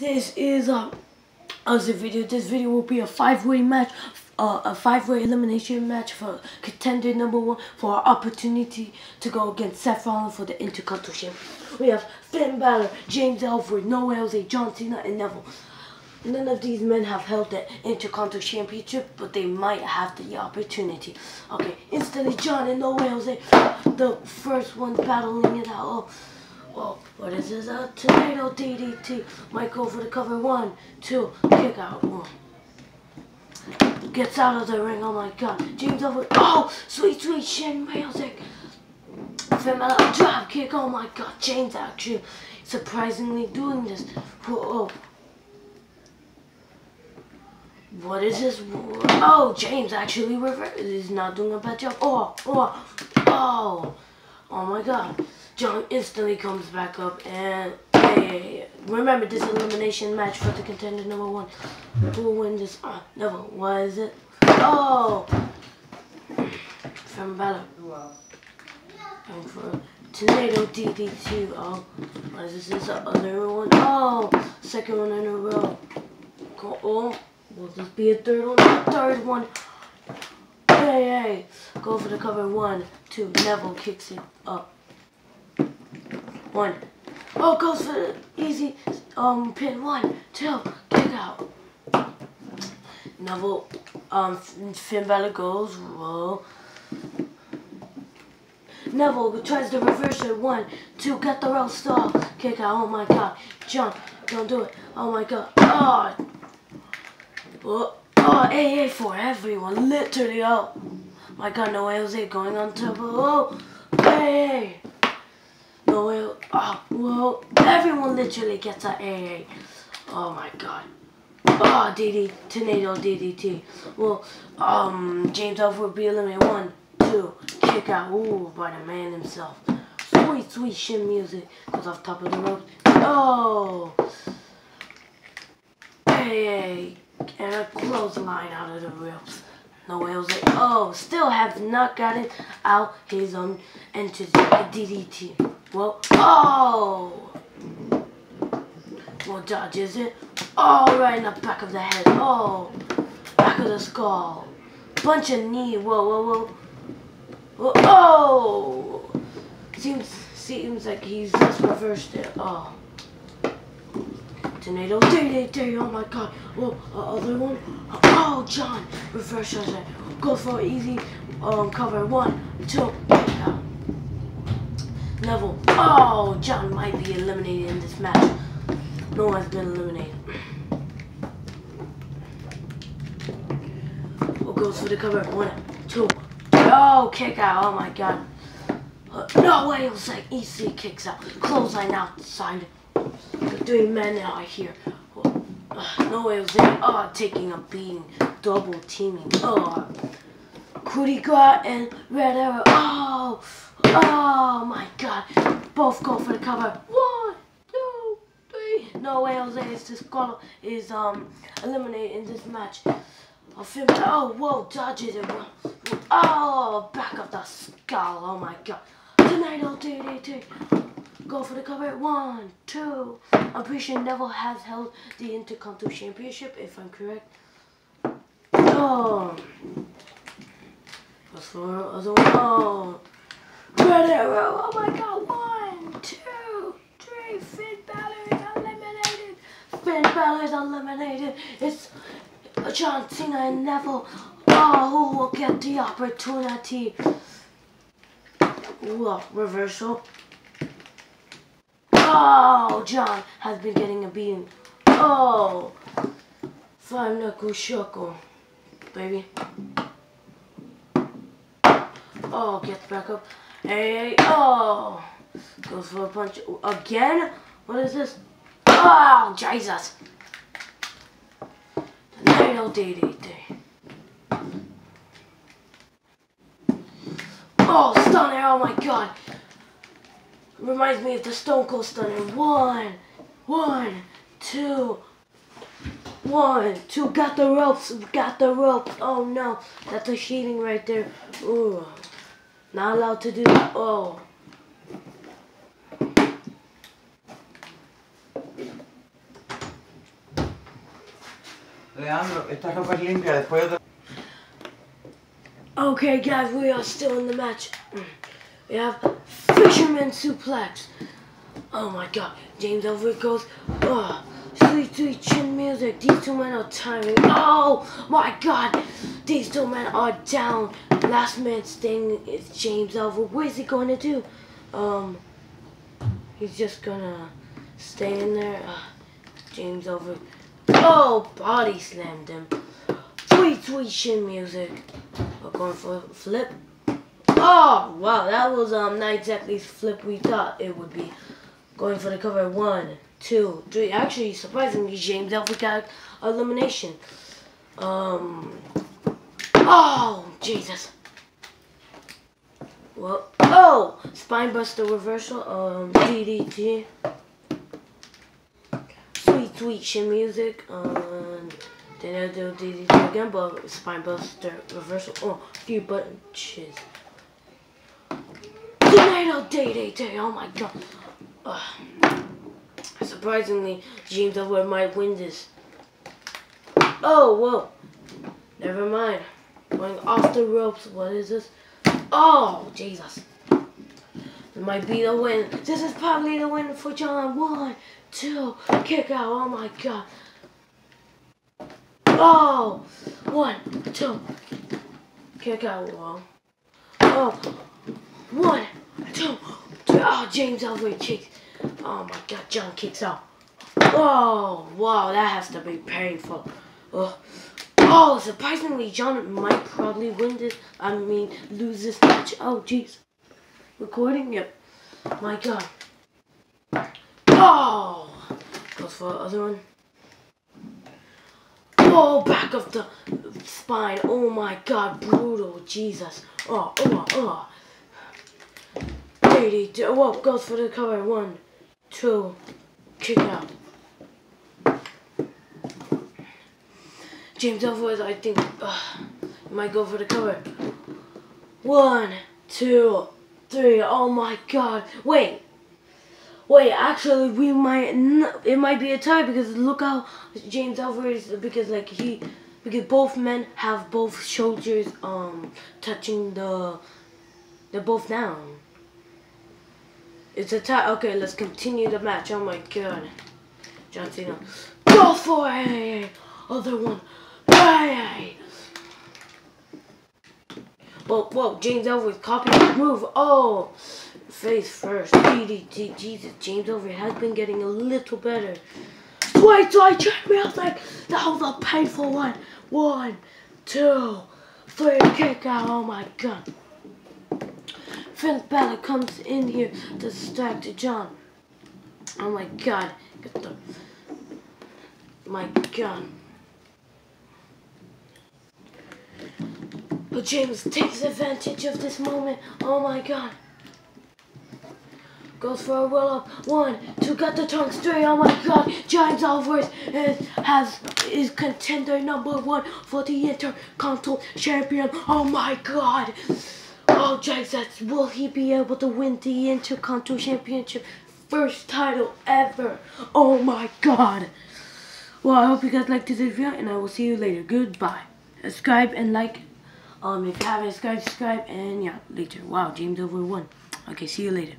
This is uh, as a video. This video will be a five-way match, uh, a five-way elimination match for contender number one for our opportunity to go against Seth Rollins for the Intercontinental Championship. We have Finn Balor, James Ellsworth, Noah Ellsworth, John Cena, and Neville. None of these men have held the Intercontinental Championship, but they might have the opportunity. Okay, instantly John and Noah Ellsworth, the first one battling it out. Oh, Oh, what is this? A tornado DDT. Go for the cover. One, two, kick out. One. Gets out of the ring. Oh my god. James over. Oh, sweet, sweet chin music. Female drop kick. Oh my god. James actually surprisingly doing this. Oh. What is this? Oh, James actually reverse. He's not doing a bad job. Oh, oh, oh. Oh my god. John instantly comes back up and hey, remember this elimination match for the contender number one. Who will win this? Uh, oh, never. Why is it? Oh! From Balor. And for Tornado DDT. Oh, is this? This other one? Oh! Second one in a row. Oh, will this be a third one? Third one. Hey, hey. Go for the cover. One, two. Neville kicks it up. One. Oh, goes for the easy um pin. One, two, kick out. Neville, um, Finn Balor goes. Whoa. Neville tries to reverse it. One, two, get the rope stall. Kick out. Oh my god. Jump. Don't do it. Oh my god. Oh. Oh, oh AA for everyone. Literally. Oh. My god, no AOZ going on turbo. Oh. Hey. Way. Oh, well, everyone literally gets an AA. Oh my god. Oh, DD, Tornado DDT. Well, um, James will be eliminated. One, two, kick out. Ooh, by the man himself. Sweet, sweet chin music. Goes off top of the rope. Oh. Hey, and a clothesline out of the ropes. No way, was like, oh, still have not gotten out his own entity, DDT. Well, oh! Well, dodges it. Oh, right in the back of the head. Oh, back of the skull. Bunch of knee. Whoa, whoa, whoa. Oh! Seems seems like he's just reversed it. Oh. Tornado. Day, day, day. Oh my god. Oh, uh, other one. Oh, John. Reverses it. Go for easy um, cover. One, two. Yeah. Neville. Oh, John might be eliminated in this match. No one's been eliminated. Who goes for the cover? One, two. Oh, kick out. Oh my god. Uh, no way. It was like EC kicks out. Clothesline outside. The three men are here. Uh, no way. It was there. Oh, taking a beating. Double teaming. Oh. Grat and Red Arrow. Oh. Oh my god. Both go for the cover. One, two, three. No way Jose is disqual is um eliminated in this match. Oh whoa, dodges it. Oh back of the skull. Oh my god. Tonight do it. Go for the cover. One, two. I'm pretty sure Neville has held the Intercontinental Championship, if I'm correct. Oh. That's for other one. Oh. Red arrow. Oh my god. One, two, three. Finn Balor is eliminated. Finn Balor is eliminated. It's John Cena and Neville. Oh, who will get the opportunity? Ooh, reversal. Oh, John has been getting a beating. Oh, five knuckle shuckle, baby. Oh, get back up. Hey, oh! Goes for a punch. Again? What is this? Oh, Jesus! Tornado DDT. Oh, stunner! Oh my god! Reminds me of the Stone Cold Stunner. One, one, two, one, two. Got the ropes. Got the ropes. Oh no, that's a cheating right there. Ooh. Not allowed to do that. Oh. Leandro, esta ropa es limpia después de... Okay, guys, we are still in the match. Mm. We have Fisherman Suplex. Oh my god. James Ellsworth goes, oh, sweet, sweet chin music. These two men are timing. Oh my god. These two men are down. Last man standing is James Ellsworth. What is he going to do? Um, he's just gonna stay in there. Uh, James Ellsworth. Oh, body slammed him. Sweet, sweet chin music. We're going for a flip. Oh, wow, that was um not exactly the flip we thought it would be. Going for the cover. One, two, three. Actually, surprisingly, James Ellsworth got elimination. Um. Oh, Jesus. Well, oh, spinebuster reversal. Um, DDT. Sweet, sweet chin music. Um, then I do DDT again, but spinebuster reversal. Oh, few bunches. Tornado DDT. Oh my god. Ugh. Surprisingly, James Ellsworth might win this. Oh, whoa. Never mind. Going off the ropes. What is this? Oh, Jesus. It might be the win. This is probably the win for John. One, two, kick out. Oh my god. Oh, one, two, kick out. Whoa. Oh, one, two, three. Oh, James Ellsworth kicks. Oh my god, John kicks out. Oh, wow, that has to be painful. Oh. Oh, surprisingly, John might probably win this. I mean, lose this match. Oh, jeez. Recording? Yep. My God. Oh! Goes for the other one. Oh, back of the spine. Oh my God, brutal. Jesus. Oh, oh, oh. 82. Whoa, goes for the cover. One, two, kick out. James Ellsworth, I think, uh, might go for the cover. One, two, three. Oh my god. Wait. Wait, actually, we might, it might be a tie because look how James is, because like he, because both men have both shoulders, um, touching the, they're both down. It's a tie. Okay, let's continue the match. Oh my god. John Cena. Go for it! Other one. Hey! Whoa, whoa, James Ellsworth copying the move. Oh! Face first. DDT. Jesus, James Ellsworth has been getting a little better. Wait, so I checked me out like that was a painful one. One, two, three, kick out. Oh my god. Finn Balor comes in here to distract John. Oh my god. Get the my god. But James takes advantage of this moment. Oh my god. Goes for a roll up. One, two, got the tongue straight. Oh my god. James Ellsworth is, has is contender number one for the Intercontinental Champion. Oh my god. Oh, that's, will he be able to win the Intercontinental Championship? First title ever. Oh my god. Well, I hope you guys liked this video, and I will see you later. Goodbye. Subscribe and like. Um, if you haven't subscribed, subscribe, and yeah, later. Wow, James over one. Okay, see you later.